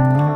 No.